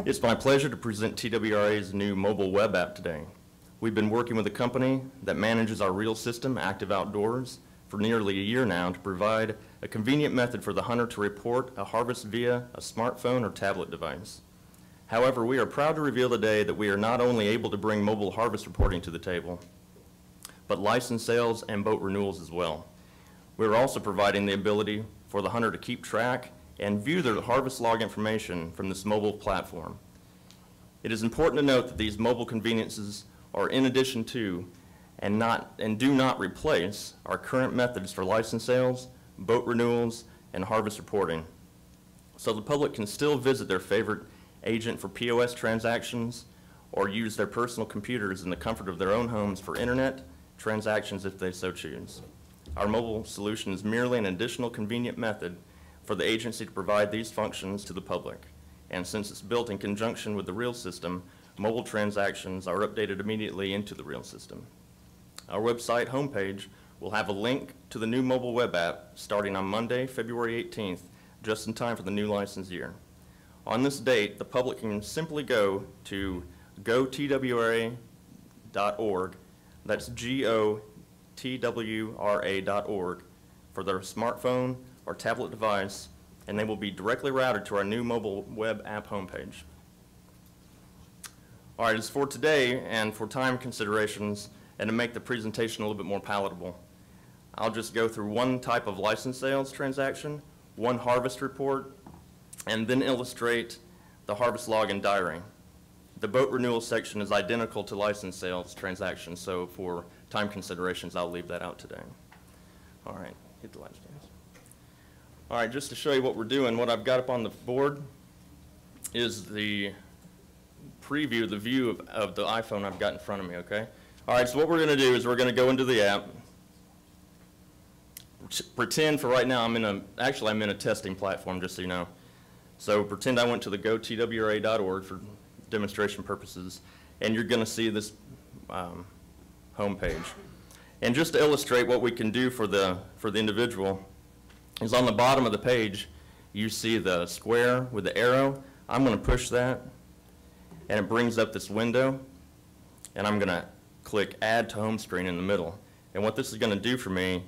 It's my pleasure to present TWRA's new mobile web app today. We've been working with a company that manages our real system, Active Outdoors, for nearly a year now to provide a convenient method for the hunter to report a harvest via a smartphone or tablet device. However, we are proud to reveal today that we are not only able to bring mobile harvest reporting to the table, but license sales and boat renewals as well. We're also providing the ability for the hunter to keep track and view their harvest log information from this mobile platform. It is important to note that these mobile conveniences are in addition to and not and do not replace our current methods for license sales, boat renewals, and harvest reporting. So the public can still visit their favorite agent for POS transactions or use their personal computers in the comfort of their own homes for internet transactions if they so choose. Our mobile solution is merely an additional convenient method for the agency to provide these functions to the public. And since it's built in conjunction with the real system, mobile transactions are updated immediately into the real system. Our website homepage will have a link to the new mobile web app starting on Monday, February 18th, just in time for the new license year. On this date, the public can simply go to gotwra.org, that's G-O-T-W-R-A.org, for their smartphone or tablet device, and they will be directly routed to our new mobile web app homepage. All right, as for today and for time considerations and to make the presentation a little bit more palatable, I'll just go through one type of license sales transaction, one harvest report, and then illustrate the harvest log and diary. The boat renewal section is identical to license sales transactions, so for time considerations, I'll leave that out today. All right, hit the dance. All right, just to show you what we're doing, what I've got up on the board is the preview, the view of, of the iPhone I've got in front of me, okay? All right, so what we're going to do is we're going to go into the app, pretend for right now I'm in a, actually I'm in a testing platform, just so you know. So pretend I went to the gotwra.org for demonstration purposes, and you're going to see this um, home page. And just to illustrate what we can do for the, for the individual, is on the bottom of the page, you see the square with the arrow. I'm going to push that, and it brings up this window, and I'm going to click Add to Home Screen in the middle. And what this is going to do for me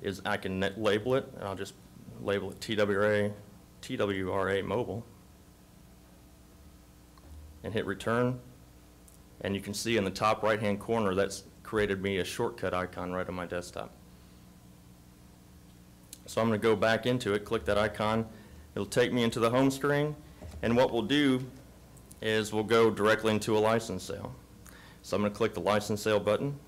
is I can label it, and I'll just label it TWRA, TWRA Mobile, and hit Return. And you can see in the top right-hand corner, that's created me a shortcut icon right on my desktop. So I'm going to go back into it, click that icon. It'll take me into the home screen. And what we'll do is we'll go directly into a license sale. So I'm going to click the license sale button.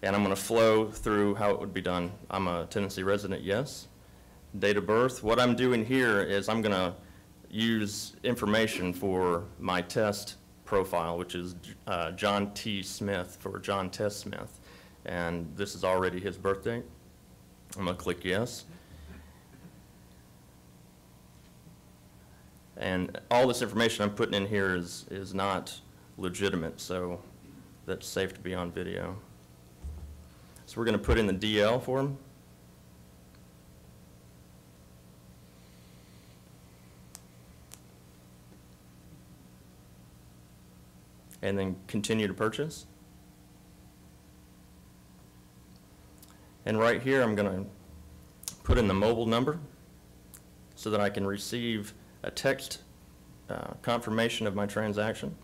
And I'm going to flow through how it would be done. I'm a Tennessee resident, yes. Date of birth. What I'm doing here is I'm going to use information for my test profile, which is uh, John T. Smith for John Test Smith. And this is already his birth date. I'm going to click yes. And all this information I'm putting in here is, is not legitimate, so that's safe to be on video. So we're going to put in the DL for him. And then continue to purchase. And right here, I'm going to put in the mobile number so that I can receive a text uh, confirmation of my transaction.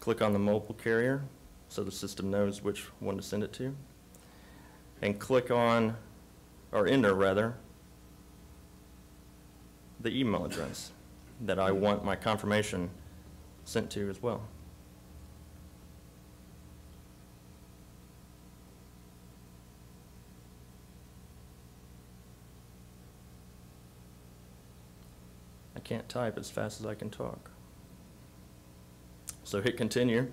Click on the mobile carrier so the system knows which one to send it to. And click on, or enter rather, the email address that I want my confirmation sent to as well. Can't type as fast as I can talk. So hit continue.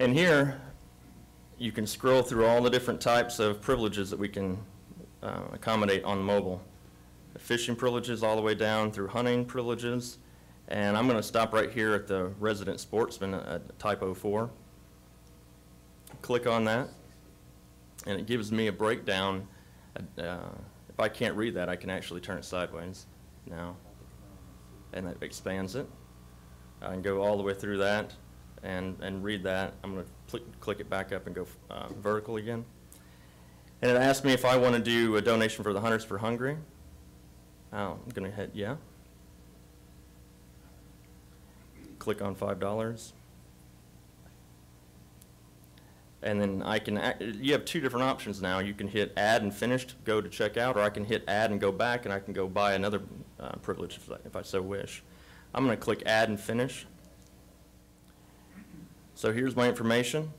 And here, you can scroll through all the different types of privileges that we can uh, accommodate on mobile. Fishing privileges all the way down through hunting privileges. And I'm going to stop right here at the resident sportsman at type 04. Click on that. And it gives me a breakdown. uh, If I can't read that, I can actually turn it sideways now. And it expands it. I can go all the way through that and, and read that. I'm going to click, click it back up and go uh, vertical again. And it asked me if I want to do a donation for the Hunters for Hungry. Oh, I'm going to hit yeah. Click on $5. And then I can, act- you have two different options now. You can hit add and finish go to checkout, or I can hit add and go back, and I can go buy another uh, privilege if I- if I so wish. I'm going to click add and finish. So here's my information.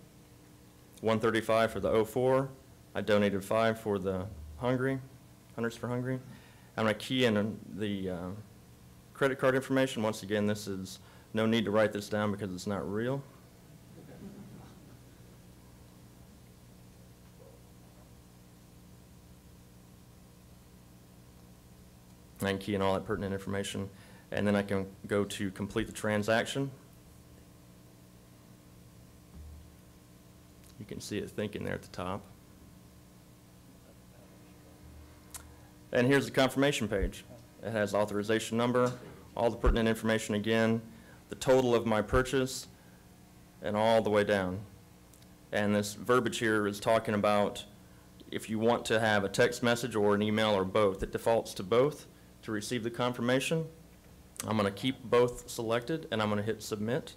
135 for the 04. I donated five for the Hungry, Hunters for Hungry. I'm going to key in the uh, credit card information. Once again, this is, no need to write this down because it's not real. Can key in all that pertinent information, and then I can go to complete the transaction. You can see it thinking there at the top. And here's the confirmation page. It has authorization number, all the pertinent information again, the total of my purchase, and all the way down. And this verbiage here is talking about if you want to have a text message or an email or both, it defaults to both to receive the confirmation. I'm going to keep both selected, and I'm going to hit submit.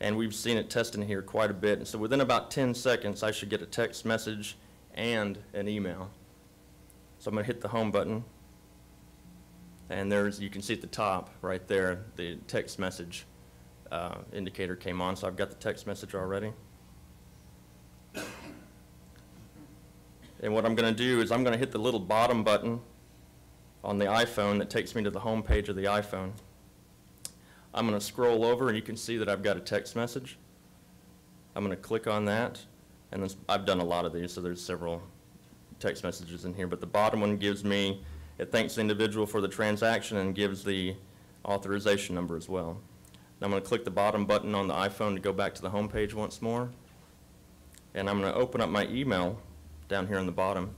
And we've seen it testing here quite a bit. And so within about 10 seconds, I should get a text message and an email. So I'm going to hit the home button. And there's, you can see at the top, right there, the text message uh, indicator came on. So I've got the text message already. And what I'm going to do is I'm going to hit the little bottom button on the iPhone that takes me to the home page of the iPhone. I'm going to scroll over and you can see that I've got a text message. I'm going to click on that. And then I've done a lot of these, so there's several text messages in here. But the bottom one gives me, it thanks the individual for the transaction and gives the authorization number as well. Now I'm going to click the bottom button on the iPhone to go back to the home page once more. And I'm going to open up my email down here on the bottom.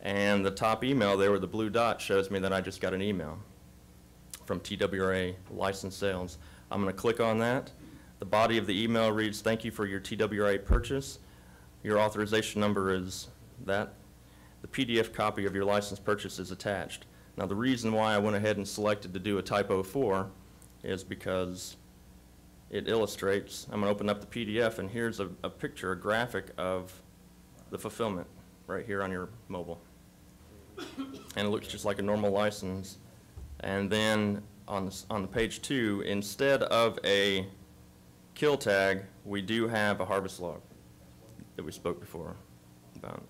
And the top email there with the blue dot shows me that I just got an email from TWRA License Sales. I'm going to click on that. The body of the email reads, "Thank you for your TWRA purchase. Your authorization number is that. The PDF copy of your license purchase is attached." Now, the reason why I went ahead and selected to do a type 04 is because it illustrates, I'm going to open up the PDF, and here's a, a picture, a graphic of the fulfillment right here on your mobile. And it looks just like a normal license. And then on, on the page two, instead of a kill tag, we do have a harvest log that we spoke before about.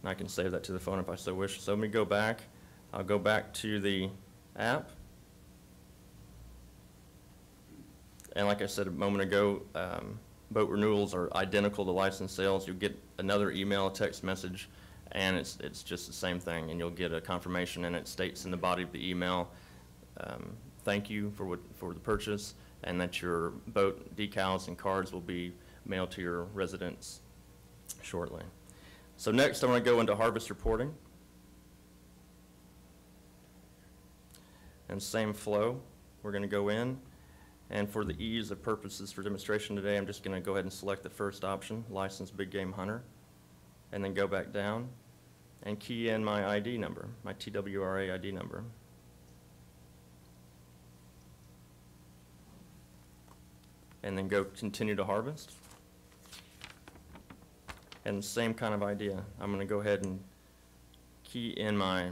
And I can save that to the phone if I so wish. So let me go back. I'll go back to the app. And like I said a moment ago, um, boat renewals are identical to license sales. You'll get another email, text message, and it's, it's just the same thing. And you'll get a confirmation, and it states in the body of the email, um, thank you for what, for the purchase, and that your boat decals and cards will be mailed to your residence shortly. So next, I'm going to go into harvest reporting. And same flow, we're going to go in, and for the ease of purposes for demonstration today, I'm just going to go ahead and select the first option, licensed big game hunter, and then go back down and key in my ID number, my TWRA ID number. And then go continue to harvest. And same kind of idea. I'm going to go ahead and key in my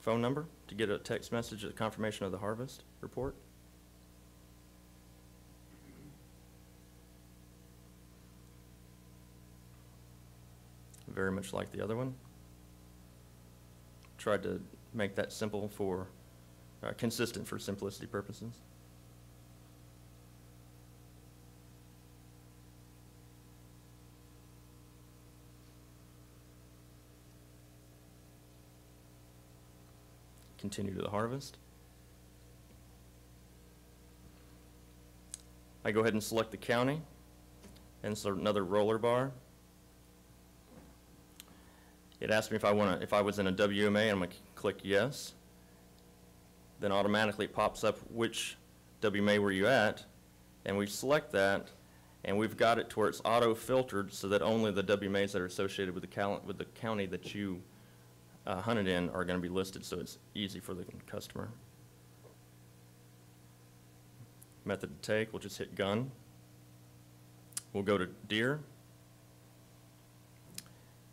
phone number to get a text message, a confirmation of the harvest report. Very much like the other one. Tried to make that simple for, uh, consistent for simplicity purposes. Continue to the harvest. I go ahead and select the county, insert another roller bar. It asks me if I want to, if I was in a WMA, I'm going to click yes. Then automatically it pops up which WMA were you at, and we select that, and we've got it to where it's auto-filtered so that only the WMAs that are associated with the with the county that you uh, hunted in are going to be listed, so it's easy for the customer. Method to take, we'll just hit gun. We'll go to deer.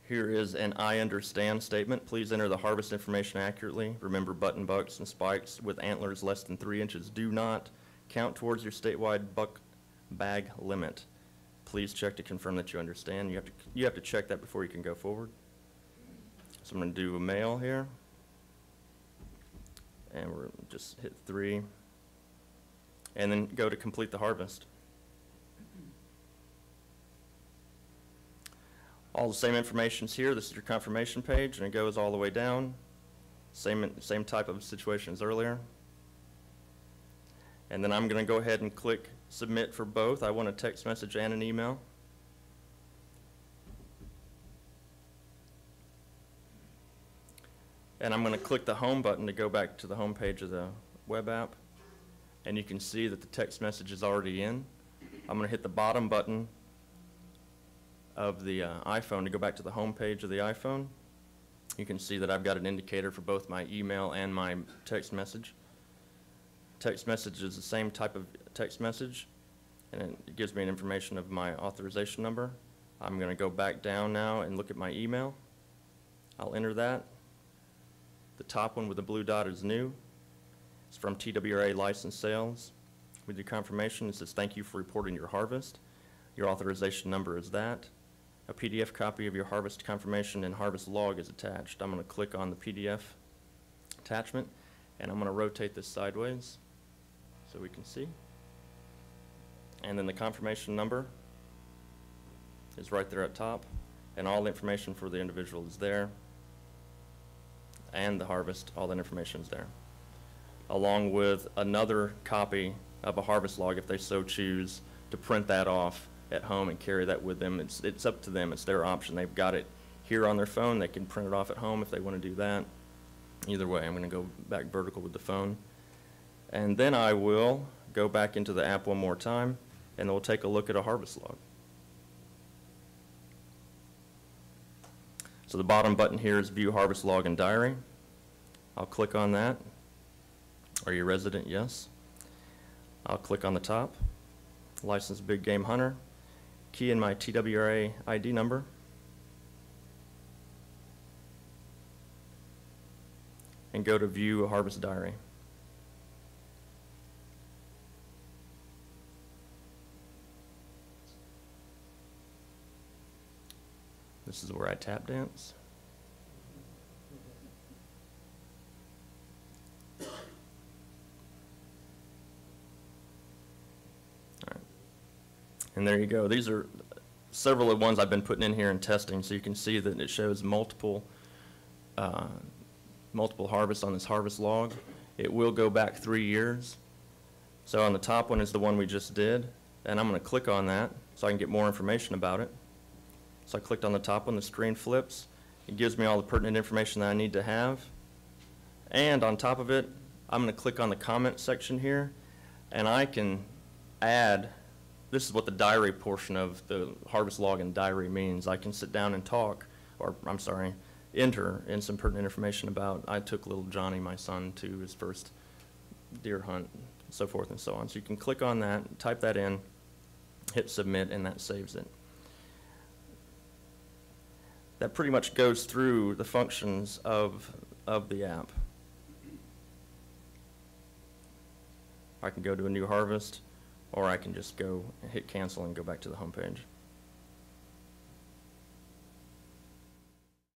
Here is an I understand statement. Please enter the harvest information accurately. Remember button bucks and spikes with antlers less than three inches do not count towards your statewide buck bag limit. Please check to confirm that you understand. You have to, you have to check that before you can go forward. So I'm going to do a male here. And we're just hit three. And then go to complete the harvest. All the same information's here. This is your confirmation page, and it goes all the way down. Same, same type of situation as earlier. And then I'm going to go ahead and click submit for both. I want a text message and an email. And I'm going to click the home button to go back to the home page of the web app. And you can see that the text message is already in. I'm going to hit the bottom button of the uh, iPhone to go back to the home page of the iPhone. You can see that I've got an indicator for both my email and my text message. Text message is the same type of text message, and it gives me an information of my authorization number. I'm going to go back down now and look at my email. I'll enter that. The top one with the blue dot is new. It's from TWRA License Sales. With your confirmation, it says, thank you for reporting your harvest. Your authorization number is that. A PDF copy of your harvest confirmation and harvest log is attached. I'm going to click on the PDF attachment, and I'm going to rotate this sideways so we can see. And then the confirmation number is right there at top, and all the information for the individual is there, and the harvest, all that information is there, along with another copy of a harvest log if they so choose to print that off at home and carry that with them. It's, it's up to them. It's their option. They've got it here on their phone. They can print it off at home if they want to do that. Either way, I'm going to go back vertical with the phone. And then I will go back into the app one more time, and we'll take a look at a harvest log. So the bottom button here is View Harvest Log and Diary. I'll click on that. Are you a resident? Yes. I'll click on the top. Licensed Big Game Hunter. Key in my TWRA ID number. And go to View Harvest Diary. This is where I tap dance. And there you go. These are several of the ones I've been putting in here and testing, so you can see that it shows multiple, uh, multiple harvests on this harvest log. It will go back three years. So on the top one is the one we just did, and I'm going to click on that so I can get more information about it. So I clicked on the top one, the screen flips. It gives me all the pertinent information that I need to have. And on top of it, I'm going to click on the comment section here, and I can add, this is what the diary portion of the harvest log and diary means. I can sit down and talk, or I'm sorry, enter in some pertinent information about, I took little Johnny, my son, to his first deer hunt, so forth and so on. So you can click on that, type that in, hit submit, and that saves it that pretty much goes through the functions of, of the app. I can go to a new harvest, or I can just go hit cancel and go back to the home page.